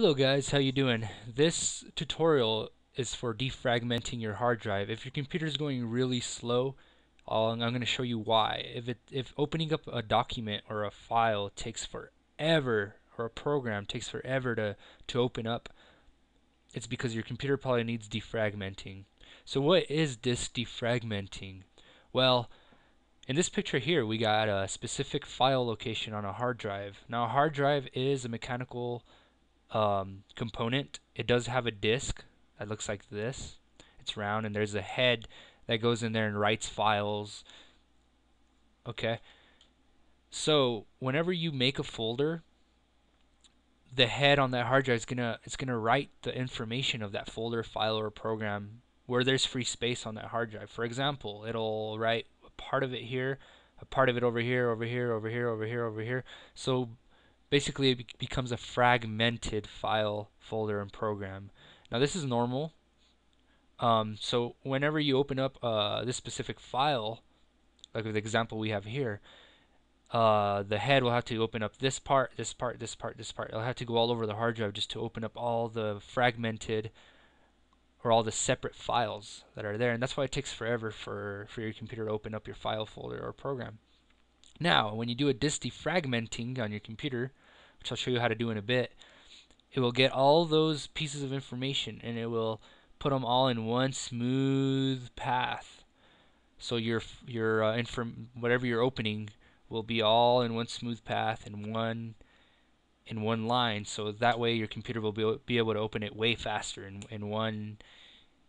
Hello guys, how you doing? This tutorial is for defragmenting your hard drive. If your computer is going really slow, I'm going to show you why. If it if opening up a document or a file takes forever or a program takes forever to to open up, it's because your computer probably needs defragmenting. So what is this defragmenting? Well, in this picture here, we got a specific file location on a hard drive. Now, a hard drive is a mechanical um, component. It does have a disk that looks like this. It's round and there's a head that goes in there and writes files. Okay. So whenever you make a folder, the head on that hard drive is gonna it's gonna write the information of that folder, file, or program where there's free space on that hard drive. For example, it'll write a part of it here, a part of it over here, over here, over here, over here, over here. So basically it becomes a fragmented file, folder, and program. Now this is normal. Um, so whenever you open up uh, this specific file, like the example we have here, uh, the head will have to open up this part, this part, this part, this part. It'll have to go all over the hard drive just to open up all the fragmented or all the separate files that are there. And that's why it takes forever for, for your computer to open up your file folder or program. Now, when you do a disk defragmenting on your computer, which I'll show you how to do in a bit, it will get all those pieces of information and it will put them all in one smooth path. So your your uh, inform whatever you're opening will be all in one smooth path in one in one line. So that way your computer will be, be able to open it way faster in in one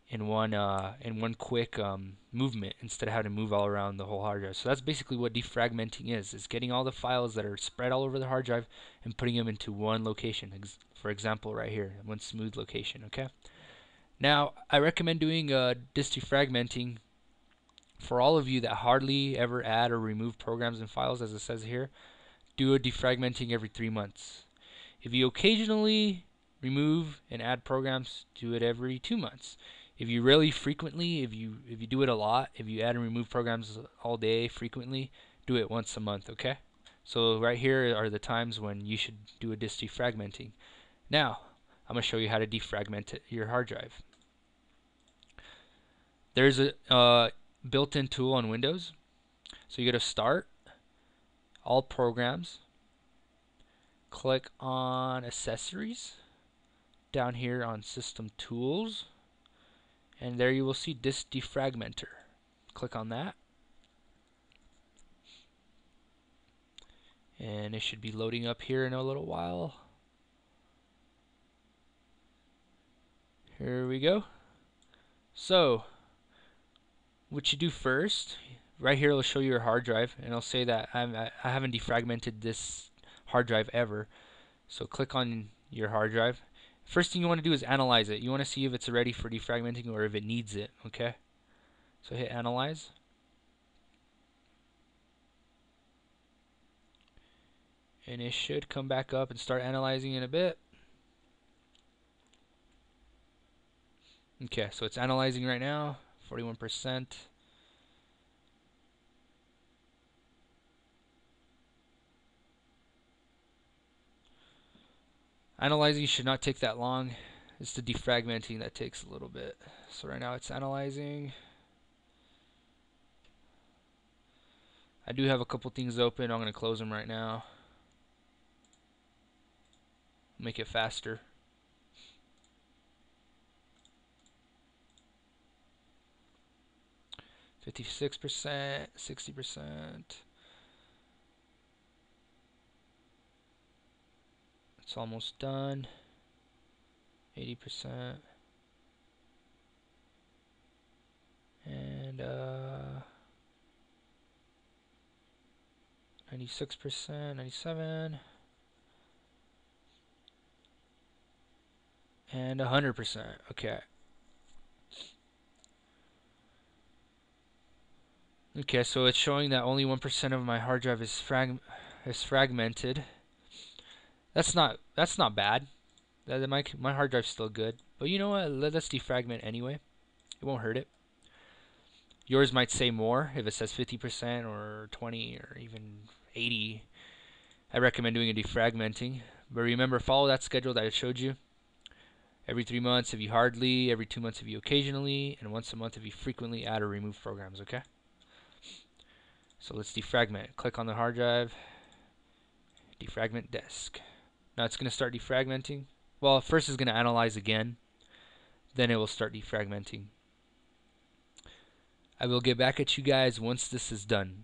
in one uh, in one quick um, movement instead of having to move all around the whole hard drive. So that's basically what defragmenting is: is getting all the files that are spread all over the hard drive and putting them into one location. For example, right here, one smooth location. Okay. Now I recommend doing uh, disk defragmenting for all of you that hardly ever add or remove programs and files, as it says here. Do a defragmenting every three months. If you occasionally remove and add programs, do it every two months if you really frequently, if you if you do it a lot, if you add and remove programs all day frequently, do it once a month, okay? So right here are the times when you should do a disk defragmenting. Now, I'm going to show you how to defragment your hard drive. There's a uh, built-in tool on Windows. So you go to Start, All Programs, click on Accessories, down here on System Tools, and there you will see disk defragmenter. Click on that. And it should be loading up here in a little while. Here we go. So what you do first right here it'll show you your hard drive and it'll say that I'm, I haven't defragmented this hard drive ever. So click on your hard drive First thing you want to do is analyze it. You want to see if it's ready for defragmenting or if it needs it, okay? So hit analyze. And it should come back up and start analyzing in a bit. Okay, so it's analyzing right now, 41%. Analyzing should not take that long. It's the defragmenting that takes a little bit. So right now it's analyzing. I do have a couple things open. I'm going to close them right now. Make it faster. Fifty-six percent, sixty percent. It's almost done. 80%. And uh 96%, 97 and 100%. Okay. Okay, so it's showing that only 1% of my hard drive is frag is fragmented. That's not that's not bad. That my my hard drive's still good. But you know what? Let us defragment anyway. It won't hurt it. Yours might say more if it says 50% or 20 or even 80. I recommend doing a defragmenting. But remember, follow that schedule that I showed you. Every three months if you hardly, every two months if you occasionally, and once a month if you frequently add or remove programs, okay? So let's defragment. Click on the hard drive, defragment disk. Now it's going to start defragmenting. Well, first it's going to analyze again, then it will start defragmenting. I will get back at you guys once this is done,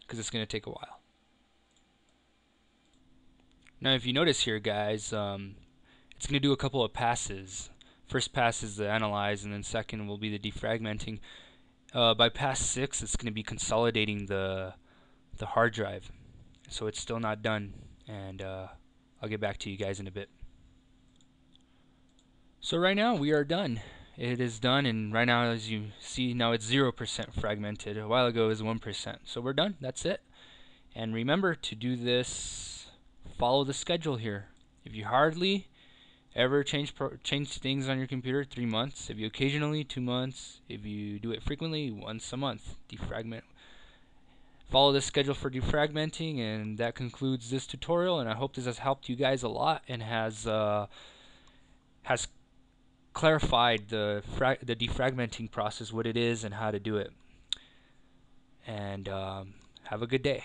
because it's going to take a while. Now if you notice here guys, um, it's going to do a couple of passes. First pass is the analyze, and then second will be the defragmenting. Uh, by pass six, it's going to be consolidating the the hard drive. So it's still not done, and uh, I'll get back to you guys in a bit. So right now we are done. It is done, and right now, as you see, now it's 0% fragmented. A while ago it was 1%. So we're done. That's it. And remember to do this, follow the schedule here. If you hardly ever change change things on your computer, three months. If you occasionally, two months. If you do it frequently, once a month. Defragment. Follow the schedule for defragmenting, and that concludes this tutorial. And I hope this has helped you guys a lot and has uh, has clarified the the defragmenting process, what it is, and how to do it. And um, have a good day.